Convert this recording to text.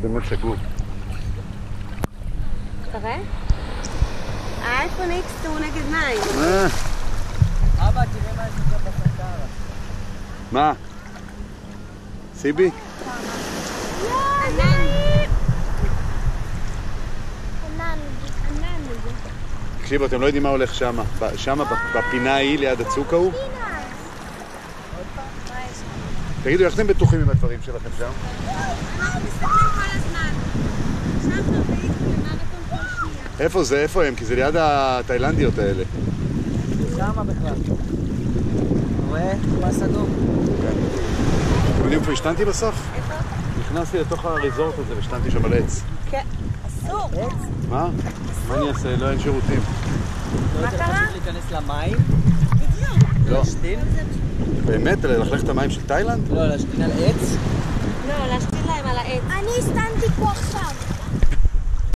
שזה באמת סגור. אתה רואה? האייפון איקס הוא נגד מים. אה, אבא, תראה מה יש לך בסנטרה. מה? סיבי? ענן. תקשיבו, אתם לא יודעים מה הולך שמה. שמה, ב- בפינה ההיא, ליד הצוק ההוא. תגידו, איך אתם בטוחים עם הדברים שלכם שם? אנחנו מסתכלים כל הזמן. עכשיו רביעית במרתון כל שנייה. איפה זה? איפה הם? כי זה ליד התאילנדיות האלה. שמה בכלל. רואה? פס אדום. אתם יודעים איפה השתנתי בסוף? איפה? נכנסתי לתוך הריזורט הזה והשתנתי שם על עץ. כן. אסור. מה? מה אני אעשה? לא אין שירותים. לא יותר קרה? חשוב להיכנס למים? לא. להשתין? באמת? ללכלך את המים של תאילנד? לא, להשתין על עץ? לא, להשתין להם על העץ. אני הסתנתי פה עכשיו.